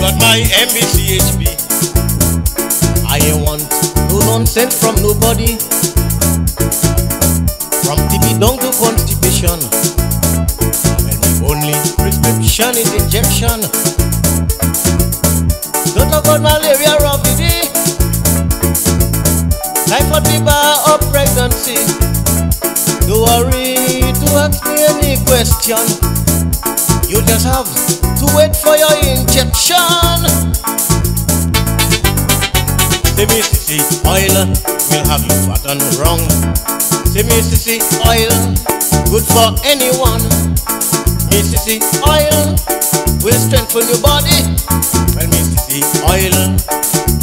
by MBCHB. I want no nonsense from nobody. From TB down to constipation. Well, my only prescription is injection. Don't talk about malaria of the day. Typhoid fever or pregnancy. Don't worry to ask me any question. Just have to wait for your injection. Say me Cici oil will have you fat and wrong. Say me Cici oil good for anyone. Me Cici oil will strengthen your body. Well me Cici oil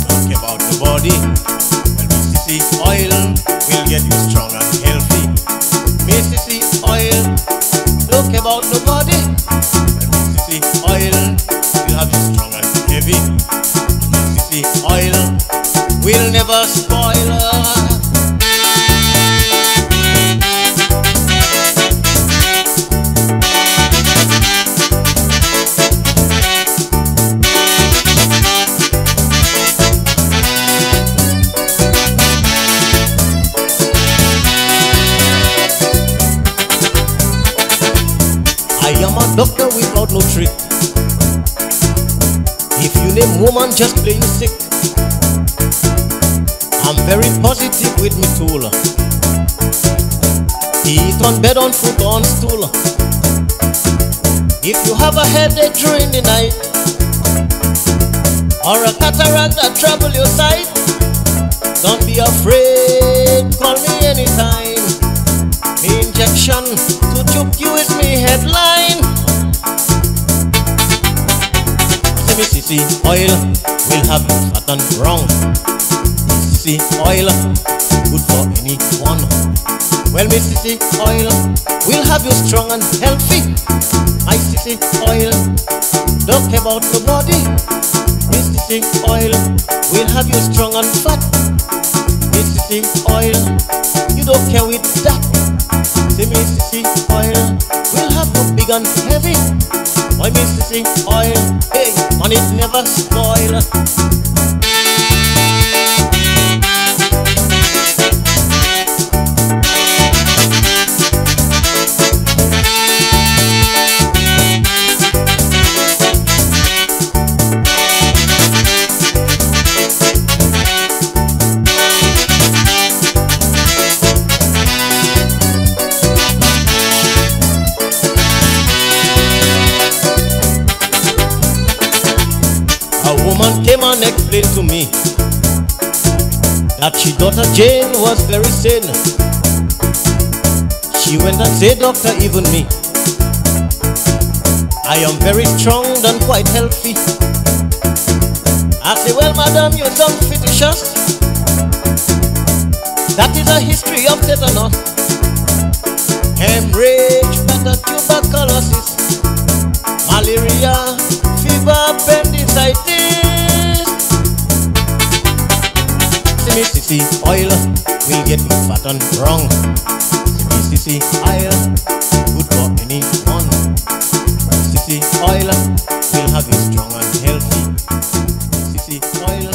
talk about the body. Well me Cici oil will get you strong will never spoil her. I am a doctor without no trick. If you name woman, just play you sick. I'm very positive with me tool. Eat on bed, on foot, on stool. If you have a headache during the night, or a cataract that trouble your sight, don't be afraid, call me anytime. Me injection to choke you is me headline. Cici oil will have you fat and wrong. Cici oil good for anyone. Well, Cici oil will have you strong and healthy. Cici oil talk about the body. Cici oil will have you strong and fat. Me oil you don't care with that. Me Cici oil will have you big and heavy. Why me oil? Hey, it never spoil. A woman came and explained to me that she daughter Jane was very sane. She went and said, Doctor, even me. I am very strong and quite healthy. I say, Well, madam, you don't fictitious. That is a history of tetanus, hemorrhage, tuberculosis, malaria, fever, appendicitis. CPCC oil, will get pattern wrong. CPCC oil, good for anyone. CPCC oil, will have you strong and healthy. CPCC oil.